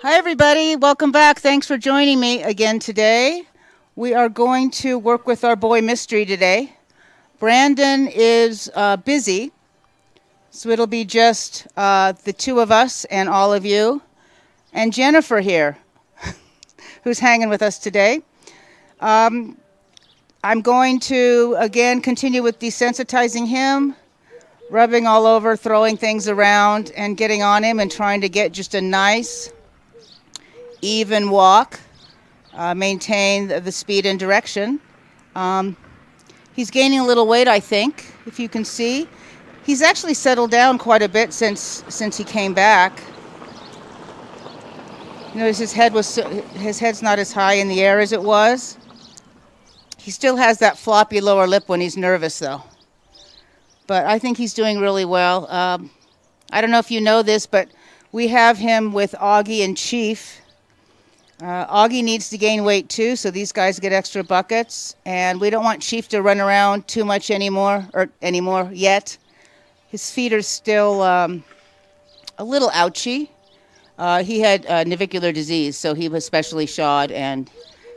Hi, everybody. Welcome back. Thanks for joining me again today. We are going to work with our boy Mystery today. Brandon is uh, busy, so it'll be just uh, the two of us and all of you, and Jennifer here, who's hanging with us today. Um, I'm going to again continue with desensitizing him, rubbing all over, throwing things around, and getting on him and trying to get just a nice even walk, uh, maintain the, the, speed and direction. Um, he's gaining a little weight, I think, if you can see. He's actually settled down quite a bit since since he came back. Notice his head was his head's not as high in the air as it was. He still has that floppy lower lip when he's nervous, though. But I think he's doing really well. Um, I don't know if you know this, but we have him with Augie and Chief uh, Augie needs to gain weight too, so these guys get extra buckets. And we don't want Chief to run around too much anymore, or anymore yet. His feet are still um, a little ouchy. Uh, he had uh, navicular disease, so he was specially shod, and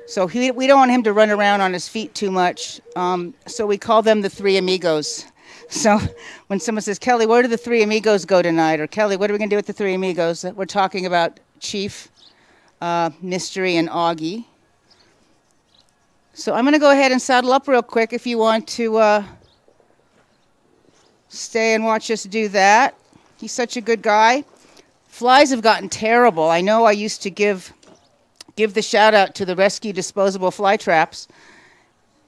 so he, we don't want him to run around on his feet too much. Um, so we call them the three amigos. So when someone says, Kelli, where do the three amigos go tonight? Or Kelli, what are we going to do with the three amigos? We're talking about Chief uh, Mystery and Augie. So I'm going to go ahead and saddle up real quick if you want to uh, stay and watch us do that. He's such a good guy. Flies have gotten terrible. I know I used to give give the shout out to the rescue disposable fly traps,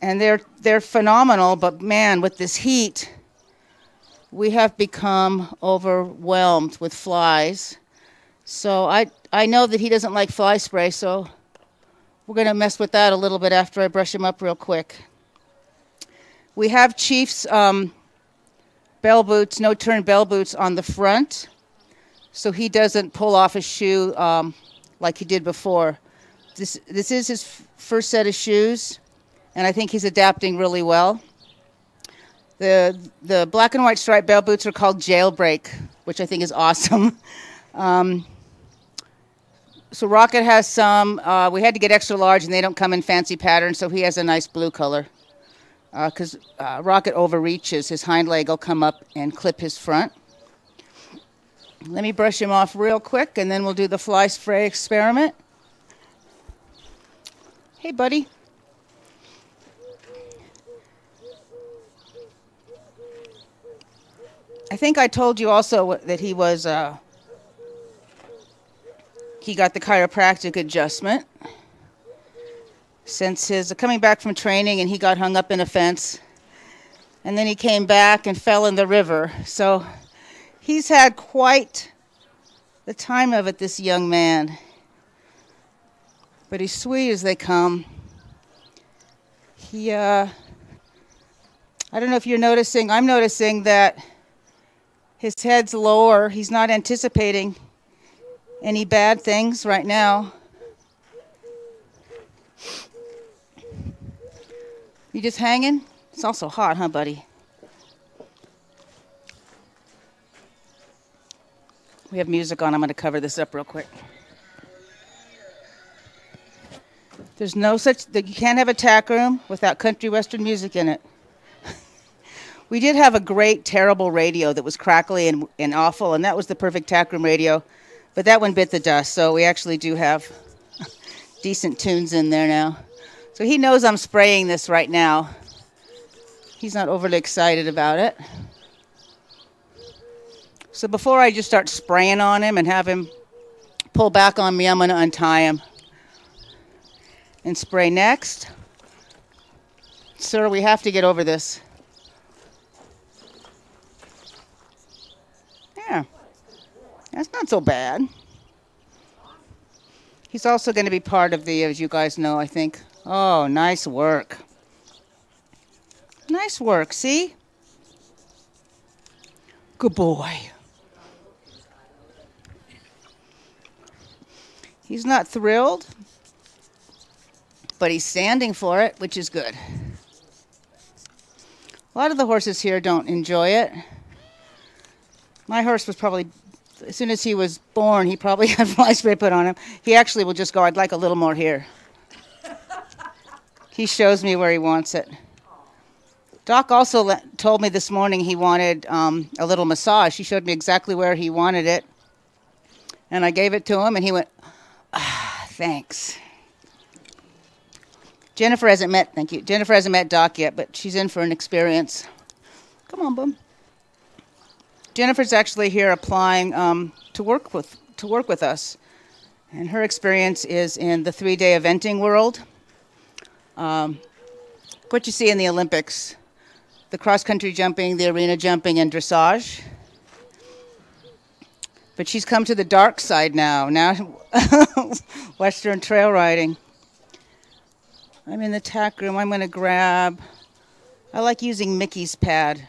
and they're they're phenomenal. But man, with this heat, we have become overwhelmed with flies. So I I know that he doesn't like fly spray, so we're going to mess with that a little bit after I brush him up real quick. We have Chief's um, bell boots, no turn bell boots on the front, so he doesn't pull off his shoe um, like he did before. This, this is his f- first set of shoes, and I think he's adapting really well. The, the black and white striped bell boots are called Jailbreak, which I think is awesome. Um, so Rocket has some. Uh, we had to get extra large, and they don't come in fancy patterns, so he has a nice blue color. Because uh, uh, Rocket overreaches, his hind leg will come up and clip his front. Let me brush him off real quick, and then we'll do the fly spray experiment. Hey, buddy. I think I told you also that he was uh, he got the chiropractic adjustment. Since his coming back from training and he got hung up in a fence and then he came back and fell in the river. So he's had quite the time of it this young man. But he's sweet as they come. He uh i don't know if you're noticing i'm noticing that his head's lower. He's not anticipating any bad things right now? You just hanging? It's also hot, huh, buddy? We have music on. I'm going to cover this up real quick. There's no such that you can't have a tack room without country western music in it. we did have a great, terrible radio that was crackly and, and awful, and that was the perfect tack room radio. But that one bit the dust, so we actually do have decent tunes in there now. So he knows I'm spraying this right now. He's not overly excited about it. So before I just start spraying on him and have him pull back on me, I'm going to untie him and spray next. Sir, we have to get over this. Yeah. That's not so bad. He's also going to be part of the, as you guys know, I think. Oh, nice work. Nice work, see? Good boy. He's not thrilled, but he's standing for it, which is good. A lot of the horses here don't enjoy it. My horse was probably as soon as he was born, he probably had fly spray put on him. He actually will just go, I'd like a little more here. he shows me where he wants it. Doc also le- told me this morning he wanted um, a little massage. He showed me exactly where he wanted it. And I gave it to him, and he went, ah, thanks. Jennifer hasn't met, thank you. Jennifer hasn't met Doc yet, but she's in for an experience. Come on, Boom. Jennifer's actually here applying um, to work with to work with us, and her experience is in the three-day eventing world. Um, what you see in the Olympics, the cross-country jumping, the arena jumping, and dressage. But she's come to the dark side now. Now, Western trail riding. I'm in the tack room. I'm going to grab. I like using Mickey's pad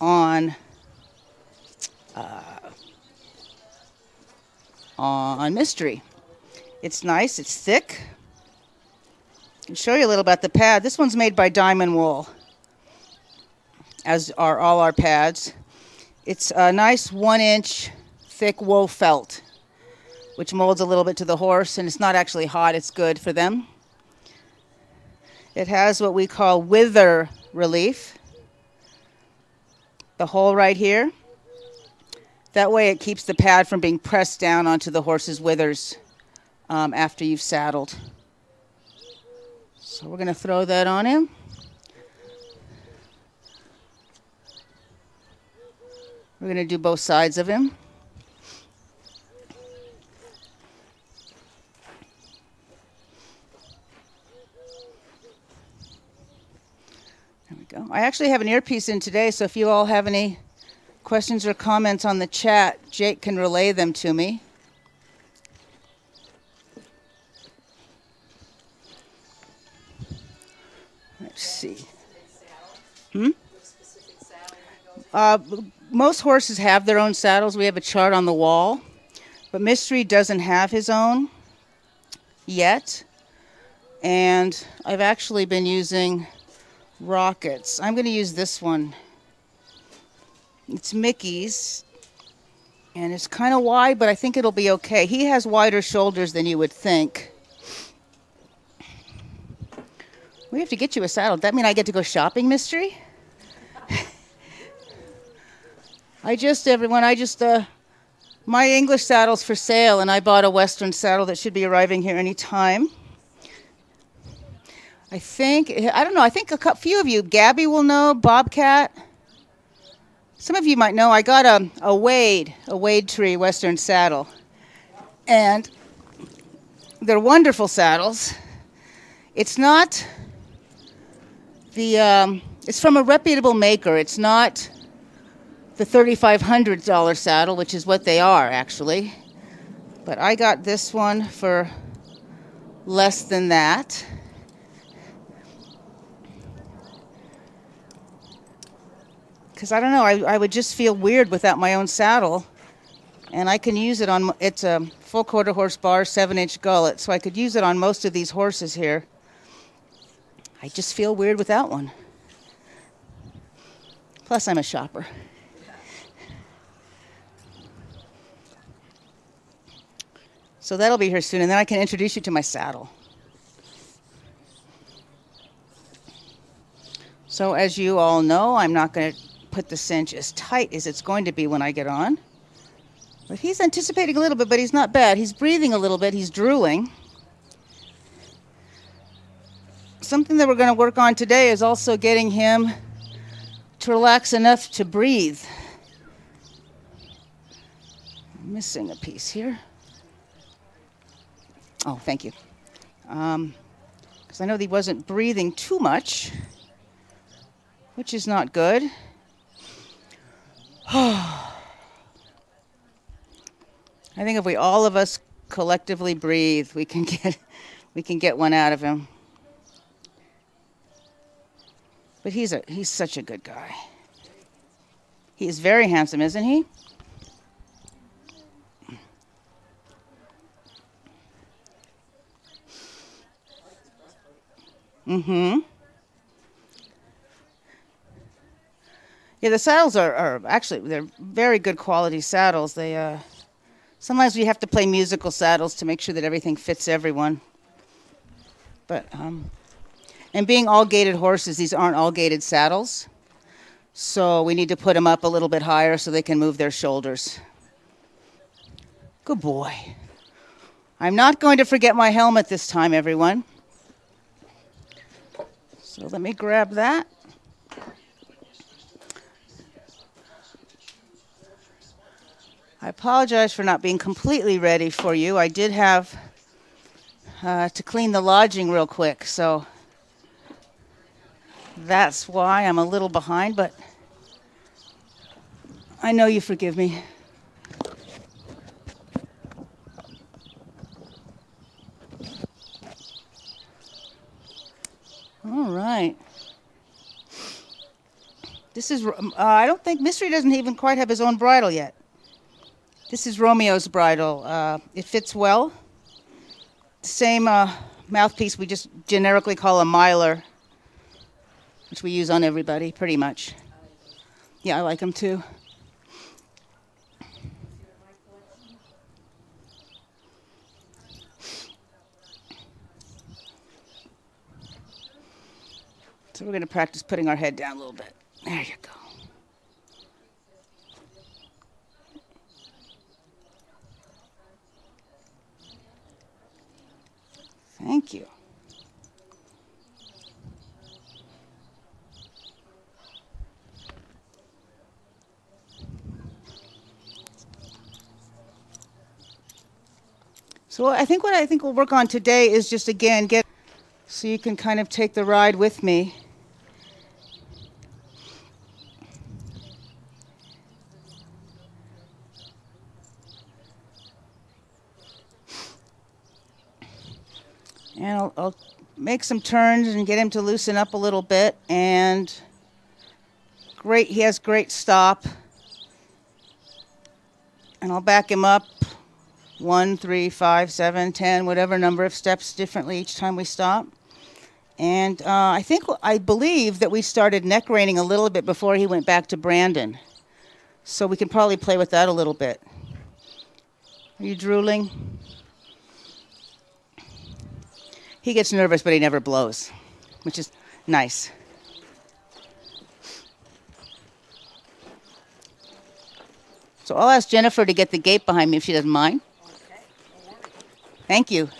on uh, on Mystery. It's nice, it's thick. I can show you a little about the pad. This one's made by Diamond Wool, as are all our pads. It's a nice one inch thick wool felt, which molds a little bit to the horse, and it's not actually hot, it's good for them. It has what we call wither relief. The hole right here that way, it keeps the pad from being pressed down onto the horse's withers um, after you've saddled. So we're going to throw that on him. We're going to do both sides of him. There we go. I actually have an earpiece in today, so if you all have any questions or comments on the chat, Jake can relay them to me. Let's see. Hmm? Uh, most horses have their own saddles. We have a chart on the wall, but Mystery doesn't have his own yet. And I've actually been using rockets. I'm going to use this one it's Mickey's. And it's kind of wide, but I think it'll be okay. He has wider shoulders than you would think. We have to get you a saddle. That mean I get to go shopping, Mystery? I just, everyone, I just, uh, my English saddle's for sale, and I bought a Western saddle that should be arriving here any time. I think, I don't know, I think a few of you, Gabby will know, Bobcat. Some of you might know I got a, a Wade, a Wade Tree Western saddle. And they're wonderful saddles. It's not the, um, it's from a reputable maker. It's not the $3,500 saddle, which is what they are actually. But I got this one for less than that. Because I don't know, I, I would just feel weird without my own saddle. And I can use it on, it's a full quarter horse bar, seven inch gullet, so I could use it on most of these horses here. I just feel weird without one. Plus, I'm a shopper. So that'll be here soon, and then I can introduce you to my saddle. So, as you all know, I'm not going to put the cinch as tight as it's going to be when I get on. But he's anticipating a little bit, but he's not bad. He's breathing a little bit, he's drooling. Something that we're going to work on today is also getting him to relax enough to breathe. I'm missing a piece here. Oh, thank you. Because um, I know he wasn't breathing too much, which is not good. I think if we all of us collectively breathe, we can get we can get one out of him. But he's a he's such a good guy. He is very handsome, isn't he? Mm-hmm. Yeah, the saddles are, are actually they're very good quality saddles. They uh, sometimes we have to play musical saddles to make sure that everything fits everyone. But um, and being all gaited horses, these aren't all gaited saddles, so we need to put them up a little bit higher so they can move their shoulders. Good boy. I'm not going to forget my helmet this time, everyone. So let me grab that. I apologize for not being completely ready for you. I did have uh, to clean the lodging real quick, so that's why I'm a little behind, but I know you forgive me. All right. This is, uh, I don't think, Mystery doesn't even quite have his own bridle yet. This is Romeo's bridle. Uh, it fits well. Same uh, mouthpiece we just generically call a Myler, which we use on everybody pretty much. Yeah, I like them too. So we're going to practice putting our head down a little bit. There you go. Thank you. So I think what I think we'll work on today is just again get so you can kind of take the ride with me. And I'll, I'll make some turns and get him to loosen up a little bit. And great, he has great stop. And I'll back him up one, three, five, seven, ten, whatever number of steps differently each time we stop. And uh, I think, I believe that we started neck reining a little bit before he went back to Brandon. So we can probably play with that a little bit. Are you drooling? He gets nervous, but he never blows, which is nice. So I'll ask Jennifer to get the gate behind me if she doesn't mind. Thank you.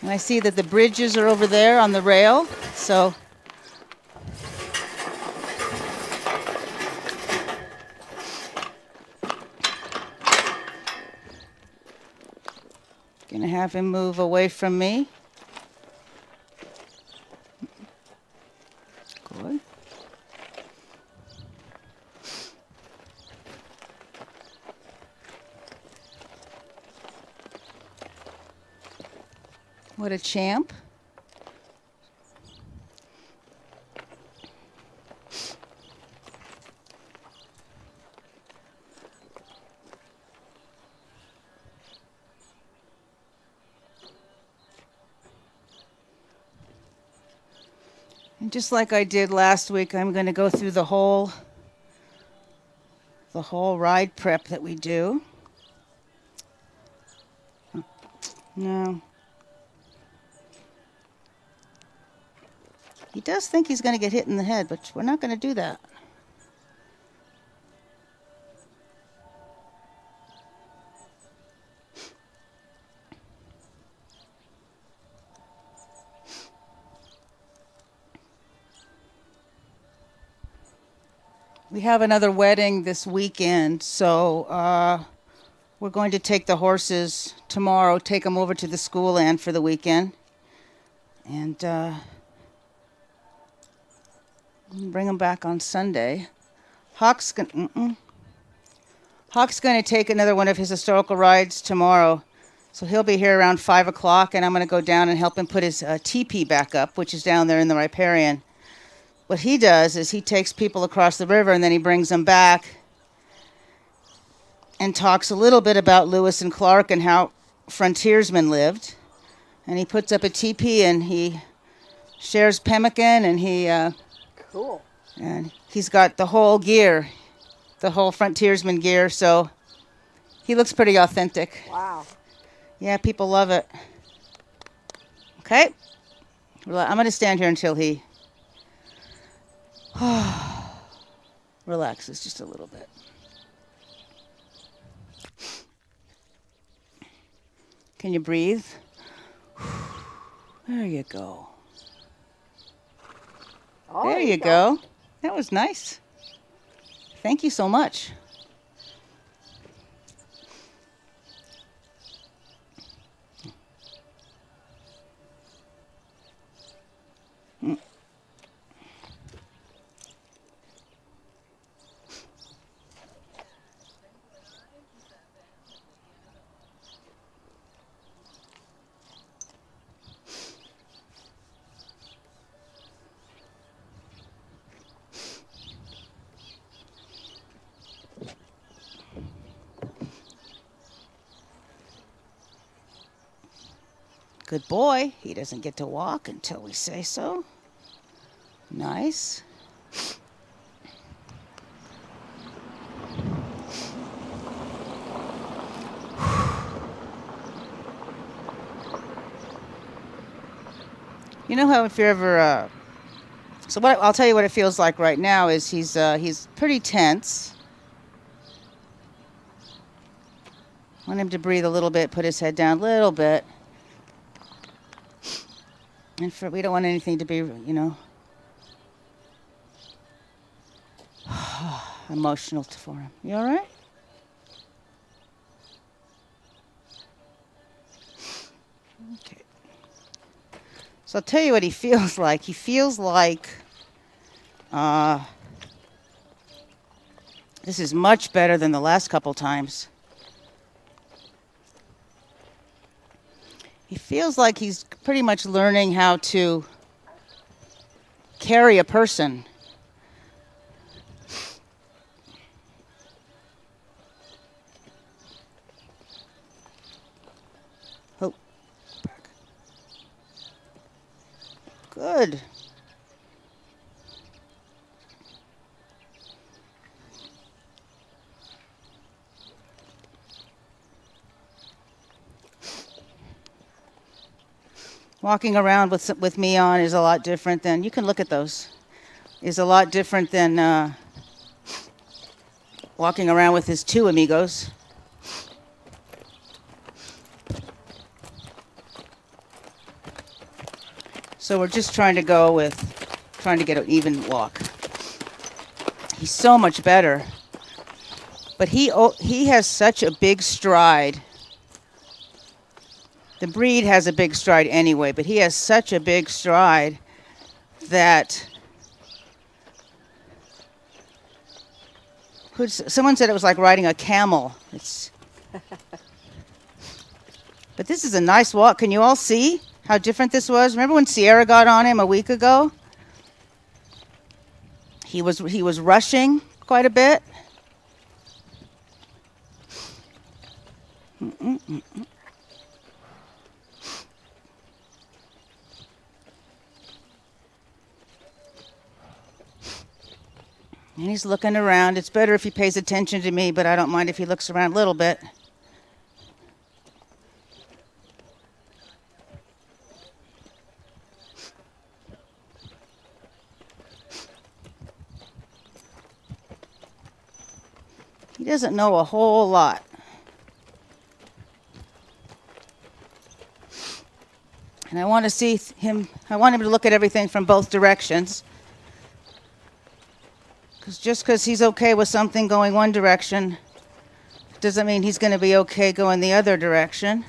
And I see that the bridges are over there on the rail, so have him move away from me. Good. What a champ. Just like I did last week, I'm going to go through the whole the whole ride prep that we do. No. He does think he's going to get hit in the head, but we're not going to do that. Have another wedding this weekend, so uh, we're going to take the horses tomorrow, take them over to the school and for the weekend, and uh, bring them back on Sunday. Hawk's going Hawk's going to take another one of his historical rides tomorrow. So he'll be here around 5 o'clock, and I'm going to go down and help him put his uh, teepee back up, which is down there in the riparian what he does is he takes people across the river and then he brings them back and talks a little bit about Lewis and Clark and how frontiersmen lived. And he puts up a teepee and he shares pemmican, and he uh, Cool. and he's got the whole gear, the whole frontiersman gear. So he looks pretty authentic. Wow. Yeah, people love it. Okay, I'm gonna stand here until he relaxes just a little bit. Can you breathe? There you go. Oh, There you go. That was nice. Thank you so much. Good boy. He doesn't get to walk until we say so. Nice. You know how if you're ever uh, so what I'll tell you what it feels like right now is he's uh, he's pretty tense. Want him to breathe a little bit, put his head down a little bit. And for we don't want anything to be, you know, emotional for him. You all right? Okay. So I'll tell you what he feels like. He feels like uh, this is much better than the last couple times. He feels like he's pretty much learning how to carry a person. Oh. Good. Walking around with with me on is a lot different than you can look at those is a lot different than uh, walking around with his two amigos. So we're just trying to go with trying to get an even walk. He's so much better but he he has such a big stride the breed has a big stride anyway, but he has such a big stride that someone said it was like riding a camel. It's but this is a nice walk. Can you all see how different this was? Remember when Sierra got on him a week ago? He was he was rushing quite a bit. Mm-mm-mm. And he's looking around. It's better if he pays attention to me, but I don't mind if he looks around a little bit. He doesn't know a whole lot. And I want to see him, I want him to look at everything from both directions. Just because he's okay with something going one direction doesn't mean he's going to be okay going the other direction.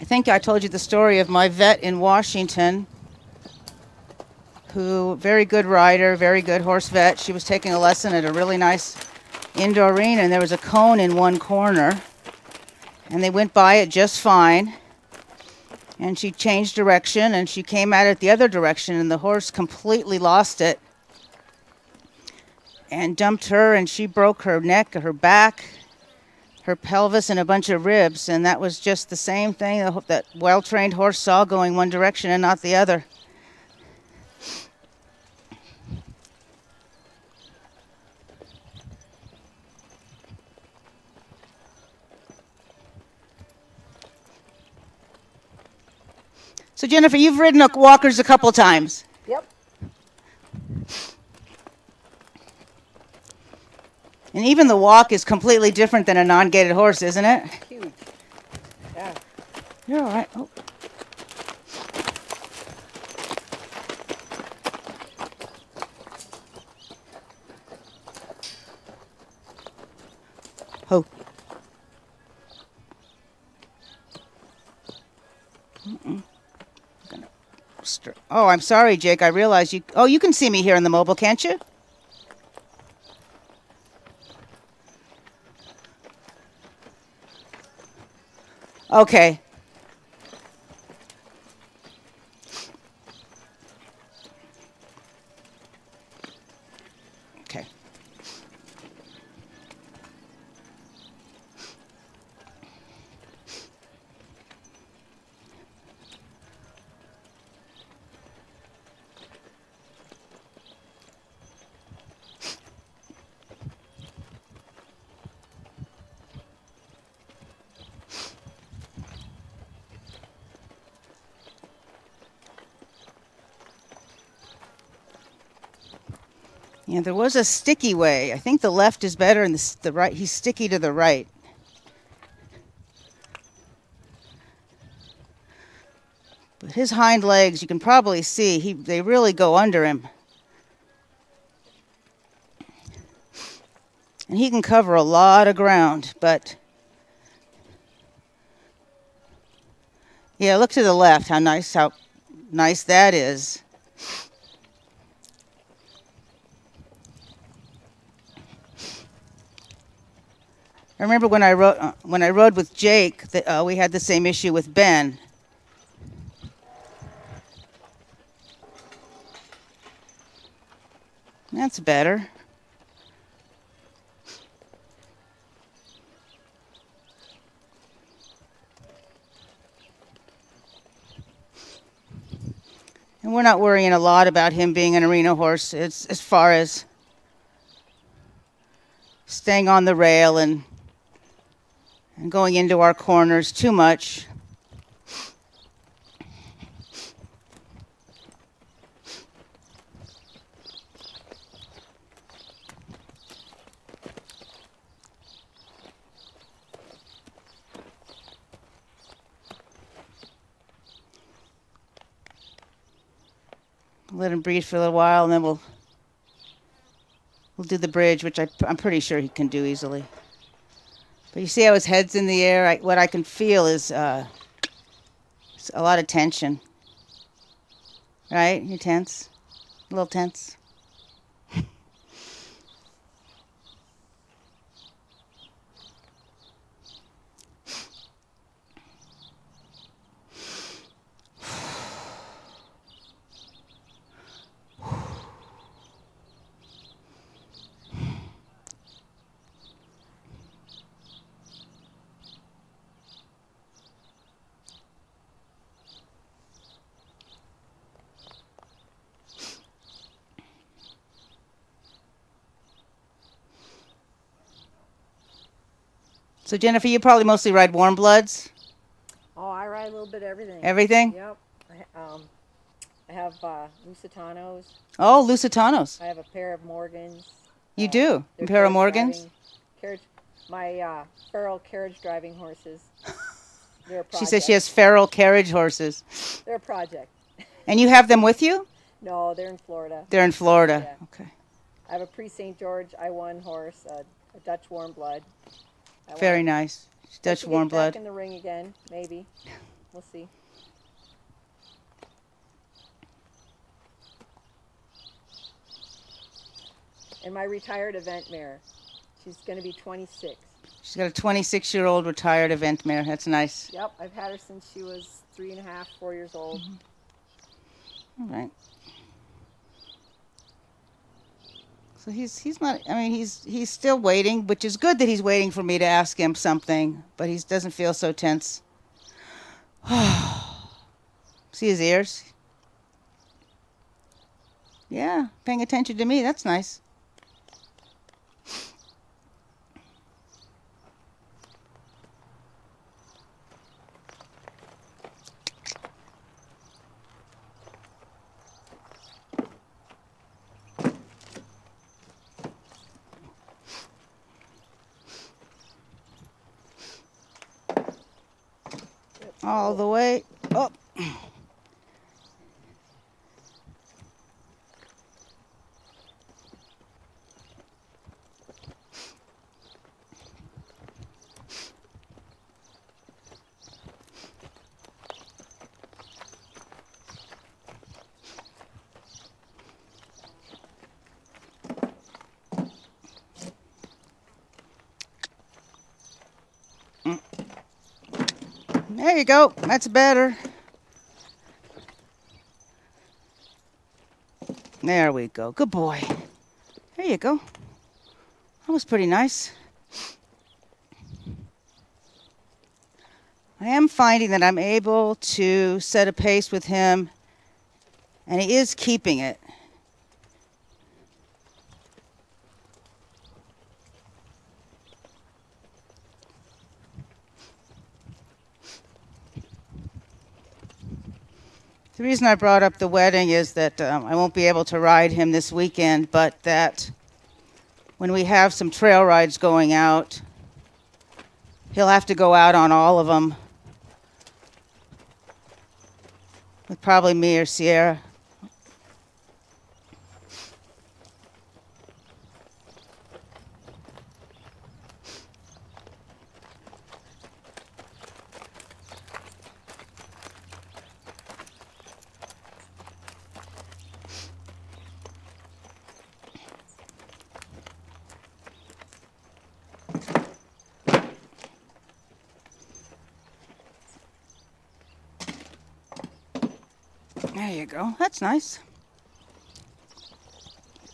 I think I told you the story of my vet in Washington, who very good rider, very good horse vet. She was taking a lesson at a really nice indoor arena, and there was a cone in one corner, and they went by it just fine and she changed direction and she came at it the other direction and the horse completely lost it and dumped her and she broke her neck her back her pelvis and a bunch of ribs, and that was just the same thing that, well-trained horse saw going one direction and not the other. So Jennifer, you've ridden a walkers a couple times. Yep. And even the walk is completely different than a non-gaited horse, isn't it? Huge. Yeah. You're all right. Oh. Oh. Mm-mm. Gonna stir- Oh, I'm sorry, Jake. I realize you. Oh, you can see me here in the mobile, can't you? Okay. Okay. Yeah, there was a sticky way. I think the left is better and the, the right, he's sticky to the right. But his hind legs, you can probably see, he, they really go under him. And he can cover a lot of ground, but. Yeah, look to the left, how nice, how nice that is. I remember when I rode uh, when I rode with Jake, that uh, we had the same issue with Ben. That's better. And we're not worrying a lot about him being an arena horse. It's as far as staying on the rail and and going into our corners too much. Let him breathe for a little while, and then we'll we'll do the bridge, which I, I'm pretty sure he can do easily. But you see how his head's in the air? I, what I can feel is uh, a lot of tension. Right? You tense? A little tense? So, Jennifer, you probably mostly ride warm bloods? Oh, I ride a little bit of everything. Everything? Yep. I, um, I have uh, Lusitanos. Oh, Lusitanos. I have a pair of Morgans. You Uh, do? A pair of Morgans? driving- Carriage, my uh, feral carriage driving horses. They're a project. She says she has feral carriage horses. They're a project. And you have them with you? No, they're in Florida. They're in Florida. Yeah. Okay. I have a Prix St. George I won horse, a, a Dutch warm blood. Wanna- Very nice. Dutch warm back blood. in the ring again, maybe. We'll see. And my retired event mare, she's going to be 26. She's got a 26 year old retired event mare. That's nice. Yep, I've had her since she was three and a half, four years old. Mm-hmm. All right. So he's he's not. I mean, he's he's still waiting, which is good that he's waiting for me to ask him something. But he doesn't feel so tense. See his ears? Yeah, paying attention to me. That's nice. All the way up. Go. Oh, that's better. There we go. Good boy. There you go. That was pretty nice. I am finding that I'm able to set a pace with him, and he is keeping it. Reason I brought up the wedding is that um, I won't be able to ride him this weekend, but that when we have some trail rides going out, he'll have to go out on all of them with probably me or Sierra. There you go. That's nice.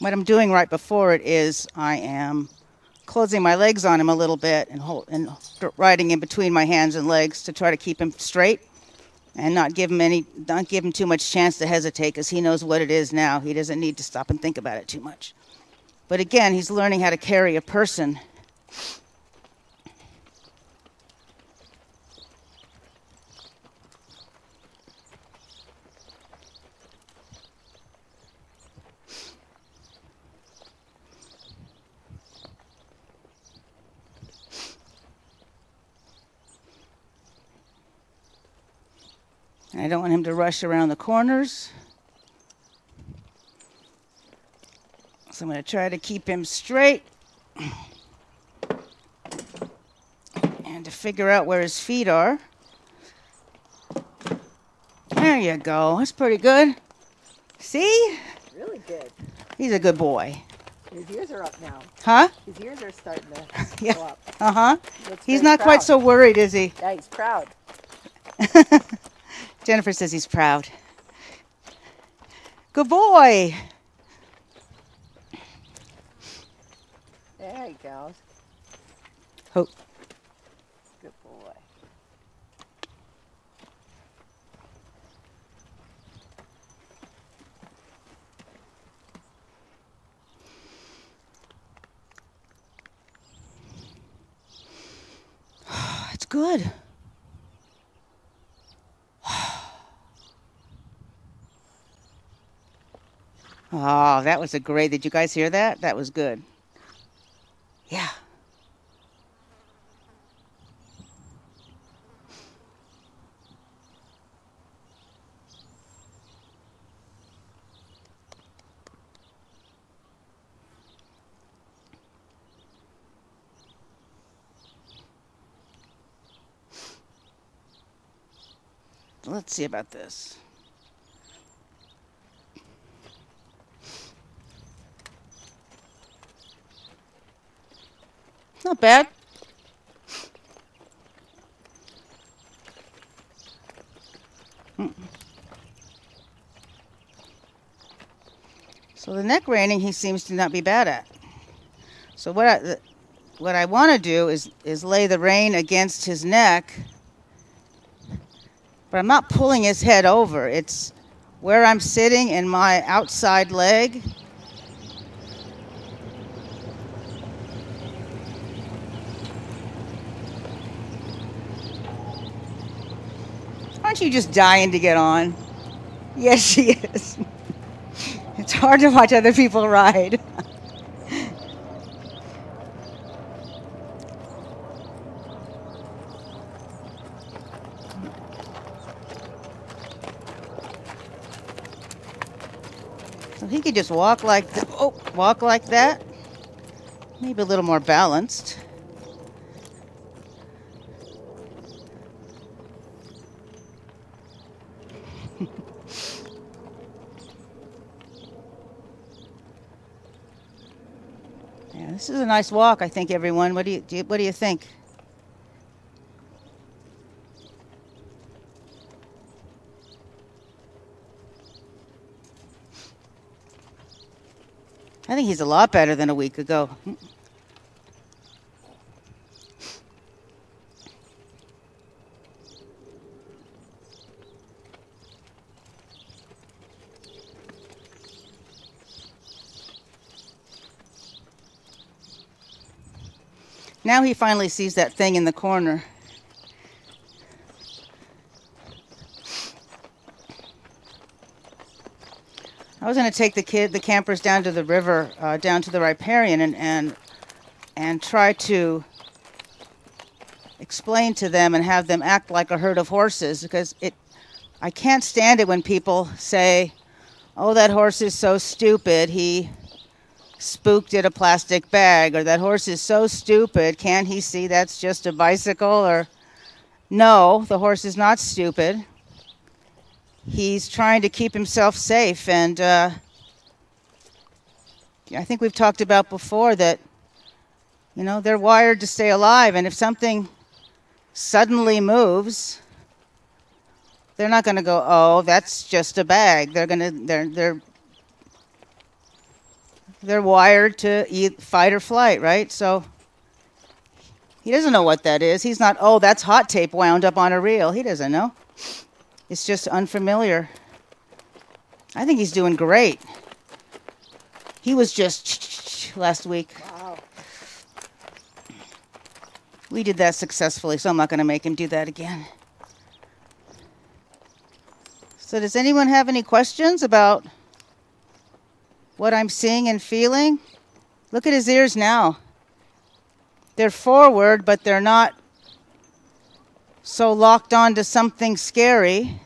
What I'm doing right before it is I am closing my legs on him a little bit and hold, and riding in between my hands and legs to try to keep him straight and not give him any not give him too much chance to hesitate because he knows what it is now. He doesn't need to stop and think about it too much. But again, he's learning how to carry a person I don't want him to rush around the corners. So I'm going to try to keep him straight and to figure out where his feet are. There you go. That's pretty good. See? Really good. He's a good boy. His ears are up now. Huh? His ears are starting to Yeah. go up. Uh huh. He's not quite so worried, is he? Yeah, he's proud. Jennifer says he's proud. Good boy. There he goes. Ho- Good boy. That's good. Oh, that was a great. Did you guys hear that? That was good. Yeah. Let's see about this. Not bad. Mm. So the neck reining he seems to not be bad at. So what I, what I want to do is, is lay the rein against his neck, but I'm not pulling his head over. It's where I'm sitting and my outside leg. You just dying to get on? Yes, she is. It's hard to watch other people ride. so he could just walk like th- oh, walk like that. Maybe a little more balanced. This is a nice walk, I think, everyone. What do you, do you what do you think? I think he's a lot better than a week ago. Now he finally sees that thing in the corner. I was going to take the kid, the campers down to the river, uh, down to the riparian, and and and try to explain to them and have them act like a herd of horses because it. I can't stand it when people say, "Oh, that horse is so stupid. He spooked at a plastic bag," or "That horse is so stupid. Can't he see that's just a bicycle?" Or, "No, the horse is not stupid." he's trying to keep himself safe. And uh, I think we've talked about before that, you know, they're wired to stay alive. And if something suddenly moves, they're not going to go, oh, that's just a bag. They're going to, they're, they're, they're wired to eat, fight or flight, right? So he doesn't know what that is. He's not, oh, that's hot tape wound up on a reel. He doesn't know. It's just unfamiliar. I think he's doing great. He was just last week. We did that successfully, so I'm not going to make him do that again. So, does anyone have any questions about what I'm seeing and feeling? Look at his ears now. They're forward, but they're not so locked on to something scary.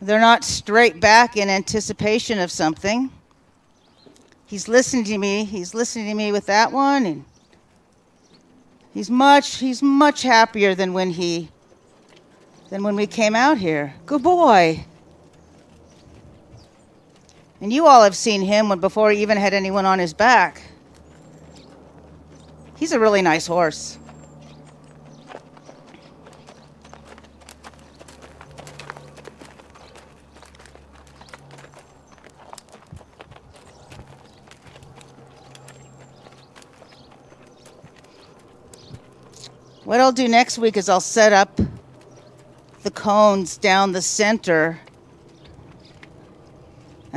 They're not straight back in anticipation of something. He's listening to me. He's listening to me with that one and he's much he's much happier than when he than when we came out here. Good boy. And you all have seen him when before he even had anyone on his back. He's a really nice horse. What I'll do next week is I'll set up the cones down the center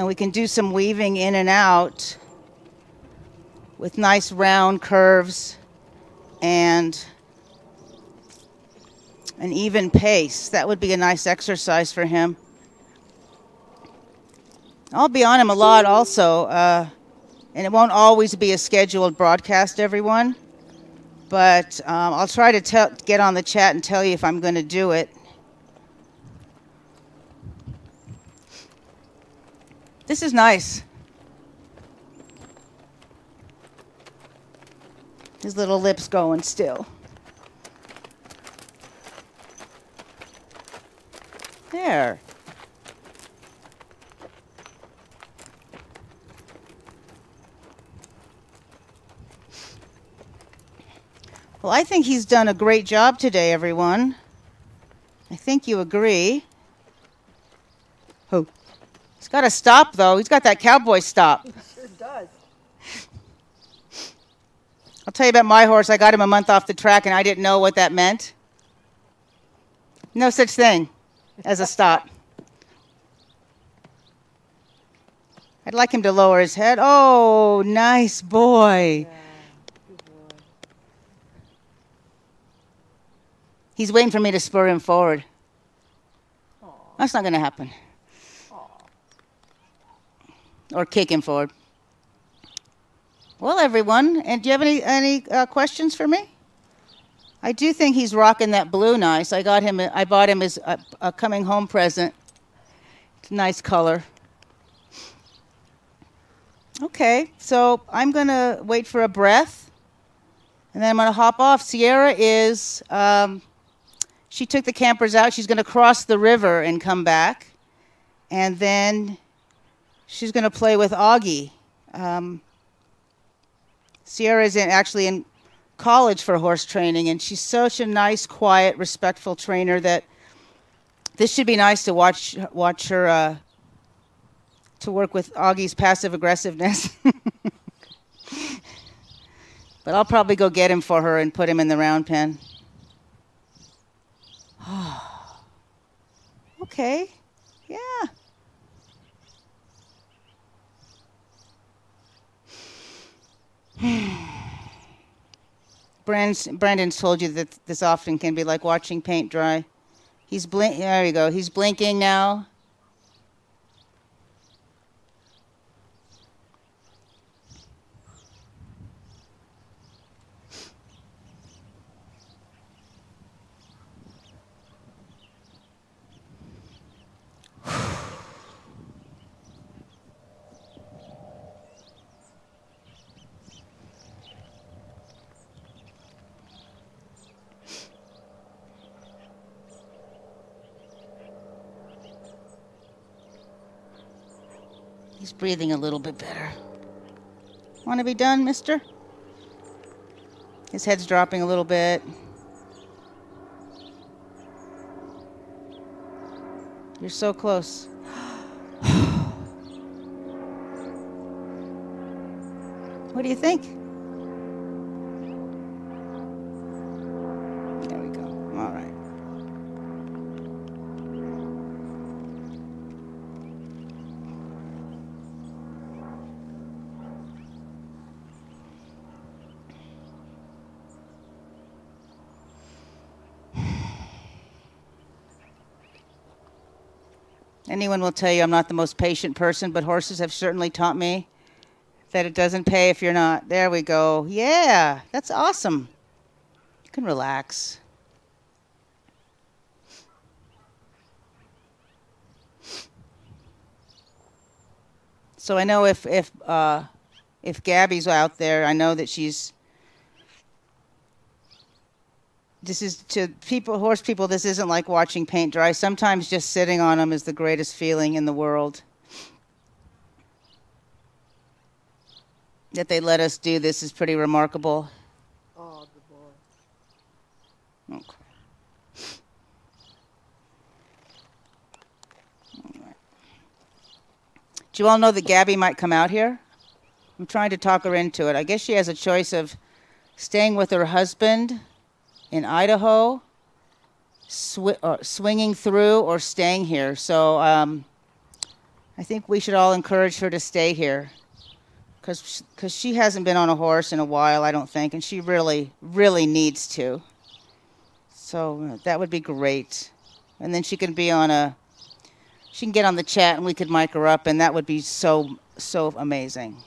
and we can do some weaving in and out with nice round curves and an even pace. That would be a nice exercise for him. I'll be on him a lot also, uh, and it won't always be a scheduled broadcast, everyone but um, I'll try to get on the chat and tell you if I'm going to do it. This is nice. His little lips going still. There. Well, I think he's done a great job today, everyone. I think you agree got a stop, though. He's got that cowboy stop. He sure does. I'll tell you about my horse. I got him a month off the track, and I didn't know what that meant. No such thing as a stop. I'd like him to lower his head. Oh, nice boy. Yeah. He's waiting for me to spur him forward. Aww. That's not going to happen. Or kick him forward. Well, everyone, and do you have any any uh, questions for me? I do think he's rocking that blue nice. I got him. I bought him as a, a coming home present. It's a nice color. Okay, so I'm gonna wait for a breath, and then I'm gonna hop off. Sierra is. Um, she took the campers out. She's gonna cross the river and come back, and then she's gonna play with Augie. Um, Sierra is in, actually in college for horse training, and she's such a nice, quiet, respectful trainer that this should be nice to watch watch her uh, to work with Augie's passive aggressiveness. but I'll probably go get him for her and put him in the round pen. okay, yeah. Brandon's, Brandon's told you that this often can be like watching paint dry. He's blink. There you go. He's blinking now. He's breathing a little bit better. Want to be done, mister? His head's dropping a little bit. You're so close. what do you think? There we go. All right. Anyone will tell you I'm not the most patient person, but horses have certainly taught me that it doesn't pay if you're not. There we go. Yeah, that's awesome. You can relax. So I know if if uh, if Gabby's out there, I know that she's. This is to people, horse people. This isn't like watching paint dry. Sometimes just sitting on them is the greatest feeling in the world. That they let us do this is pretty remarkable. Oh, good boy. Okay. Do you all know that Gabby might come out here? I'm trying to talk her into it. I guess she has a choice of staying with her husband in Idaho, swi- or swinging through, or staying here. So um, I think we should all encourage her to stay here because she hasn't been on a horse in a while, I don't think, and she really, really needs to. So uh, that would be great. And then she can be on a, she can get on the chat and we could mic her up, and that would be so, so amazing.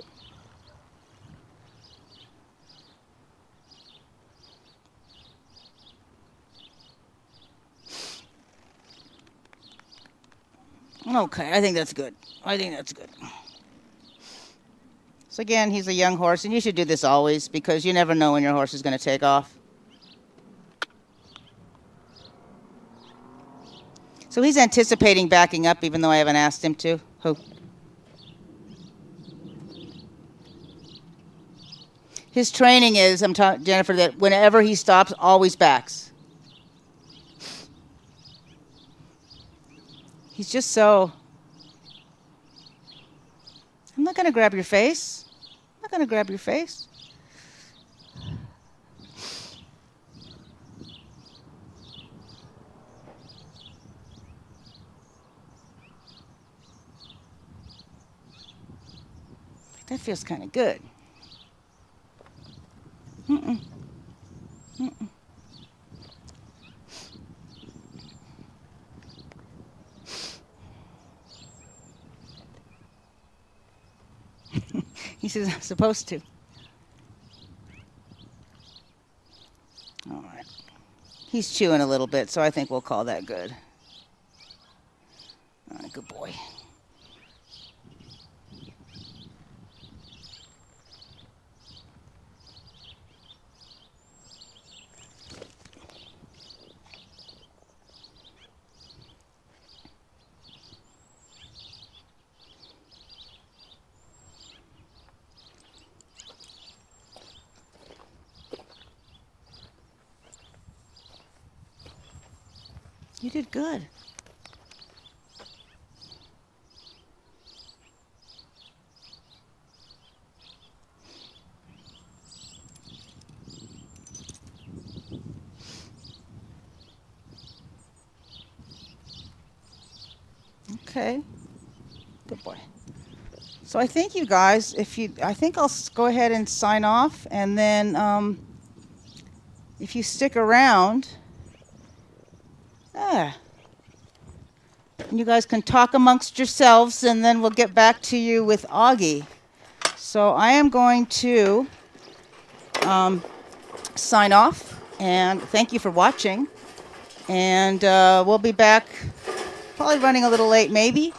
Okay, I think that's good. I think that's good. So again, he's a young horse, and you should do this always because you never know when your horse is going to take off. So he's anticipating backing up, even though I haven't asked him to. Who? His training is, I'm talking Jennifer, that whenever he stops, always backs. He's just so. I'm not going to grab your face. I'm not going to grab your face. That feels kind of good. Mm -mm. Mm he says, I'm supposed to. All right. He's chewing a little bit, so I think we'll call that good. All right, good boy. You did good. Okay. Good boy. So I think you guys, if you, I think I'll go ahead and sign off, and then um, if you stick around, ah, you guys can talk amongst yourselves, and then we'll get back to you with Augie. So I am going to um, sign off, and thank you for watching. And uh, we'll be back, probably running a little late, maybe.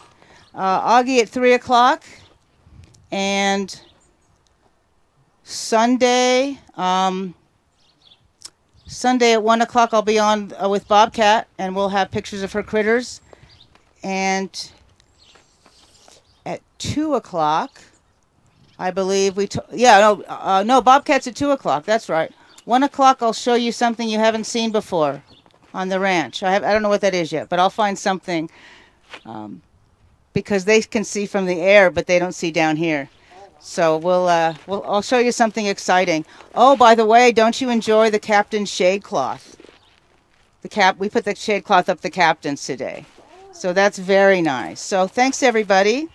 Uh, Augie at three o'clock, and Sunday. Um, Sunday at one o'clock, I'll be on uh, with Bobcat, and we'll have pictures of her critters. And at two o'clock, I believe we. T- yeah, no, uh, no, Bobcat's at two o'clock. That's right. One o'clock, I'll show you something you haven't seen before on the ranch. I have. I don't know what that is yet, but I'll find something. Um, because they can see from the air, but they don't see down here. So we'll, uh, we'll I'll show you something exciting. Oh, by the way, don't you enjoy the captain's shade cloth? The cap we put the shade cloth up the captain's today. So that's very nice. So thanks everybody.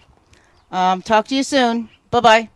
Um, talk to you soon. Bye bye.